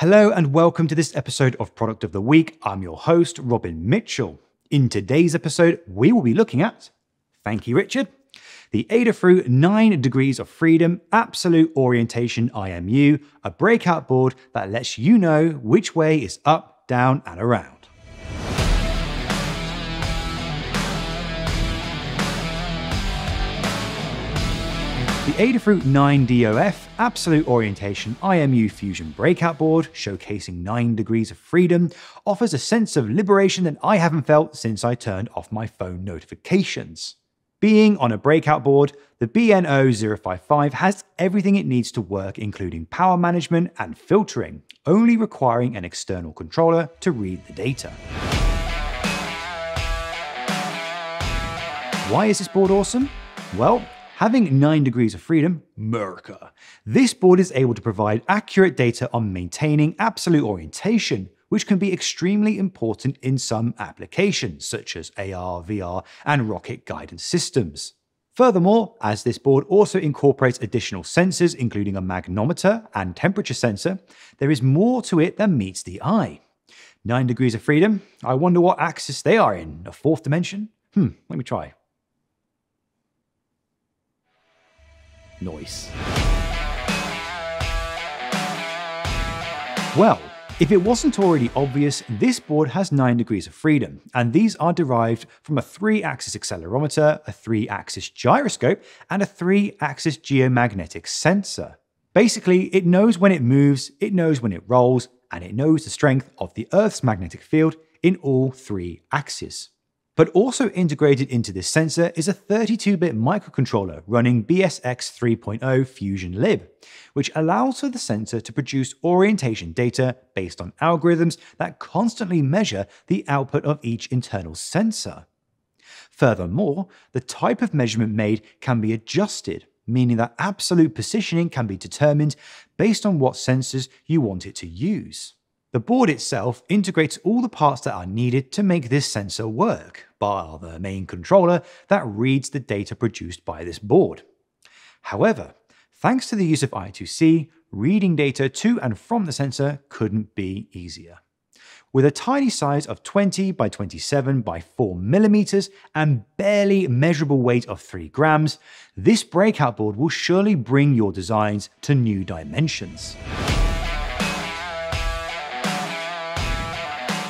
Hello and welcome to this episode of Product of the Week. I'm your host, Robin Mitchell. In today's episode, we will be looking at, thank you, Richard, the Adafruit 9 Degrees of Freedom Absolute Orientation IMU, a breakout board that lets you know which way is up, down, and around. The Adafruit 9 DOF Absolute Orientation IMU Fusion Breakout Board, showcasing 9 degrees of freedom, offers a sense of liberation that I haven't felt since I turned off my phone notifications. Being on a breakout board, the BNO055 has everything it needs to work, including power management and filtering, only requiring an external controller to read the data. Why is this board awesome? Well, Having 9 degrees of freedom, Merca, this board is able to provide accurate data on maintaining absolute orientation, which can be extremely important in some applications, such as AR, VR, and rocket guidance systems. Furthermore, as this board also incorporates additional sensors, including a magnometer and temperature sensor, there is more to it than meets the eye. 9 degrees of freedom, I wonder what axis they are in, a fourth dimension? Hmm, let me try. Noise. Well, if it wasn't already obvious, this board has 9 degrees of freedom, and these are derived from a 3-axis accelerometer, a 3-axis gyroscope, and a 3-axis geomagnetic sensor. Basically, it knows when it moves, it knows when it rolls, and it knows the strength of the Earth's magnetic field in all three axes. But also integrated into this sensor is a 32-bit microcontroller running BSX 3.0 Fusion Lib, which allows for the sensor to produce orientation data based on algorithms that constantly measure the output of each internal sensor. Furthermore, the type of measurement made can be adjusted, meaning that absolute positioning can be determined based on what sensors you want it to use. The board itself integrates all the parts that are needed to make this sensor work, bar the main controller that reads the data produced by this board. However, thanks to the use of I2C, reading data to and from the sensor couldn't be easier. With a tiny size of 20 by 27 by 4 millimeters and barely measurable weight of 3 grams, this breakout board will surely bring your designs to new dimensions.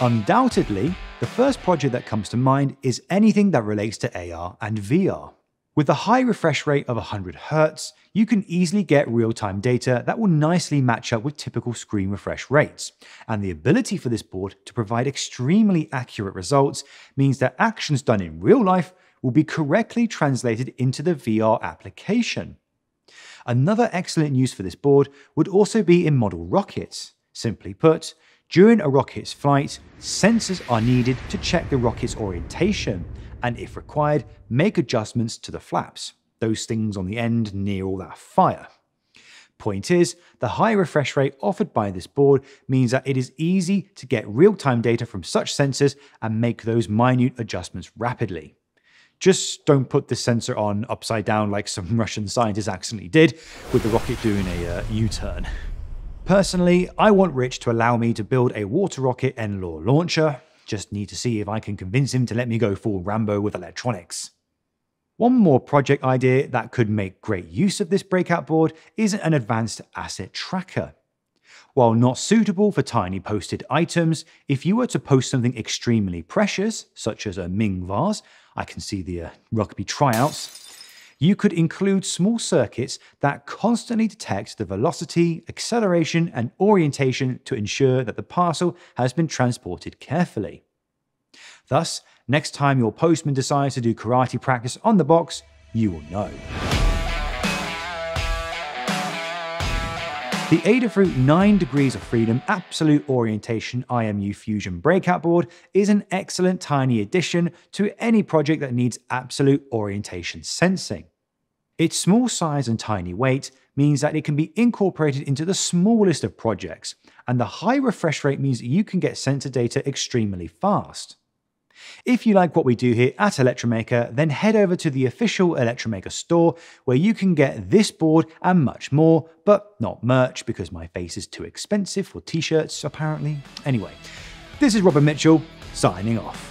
Undoubtedly, the first project that comes to mind is anything that relates to AR and VR. With a high refresh rate of 100Hz, you can easily get real-time data that will nicely match up with typical screen refresh rates, and the ability for this board to provide extremely accurate results means that actions done in real life will be correctly translated into the VR application. Another excellent use for this board would also be in model rockets. Simply put, during a rocket's flight, sensors are needed to check the rocket's orientation and, if required, make adjustments to the flaps, those things on the end near all that fire. Point is, the high refresh rate offered by this board means that it is easy to get real time data from such sensors and make those minute adjustments rapidly. Just don't put the sensor on upside down like some Russian scientists accidentally did, with the rocket doing a uh, U turn. Personally, I want Rich to allow me to build a water rocket NLAW launcher. Just need to see if I can convince him to let me go full Rambo with electronics. One more project idea that could make great use of this breakout board is an advanced asset tracker. While not suitable for tiny posted items, if you were to post something extremely precious, such as a Ming vase, I can see the uh, rugby tryouts, you could include small circuits that constantly detect the velocity, acceleration, and orientation to ensure that the parcel has been transported carefully. Thus, next time your postman decides to do karate practice on the box, you will know. The Adafruit 9 Degrees of Freedom Absolute Orientation IMU Fusion Breakout Board is an excellent tiny addition to any project that needs absolute orientation sensing. Its small size and tiny weight means that it can be incorporated into the smallest of projects, and the high refresh rate means you can get sensor data extremely fast. If you like what we do here at Electromaker, then head over to the official Electromaker store where you can get this board and much more, but not merch because my face is too expensive for t shirts, apparently. Anyway, this is Robin Mitchell, signing off.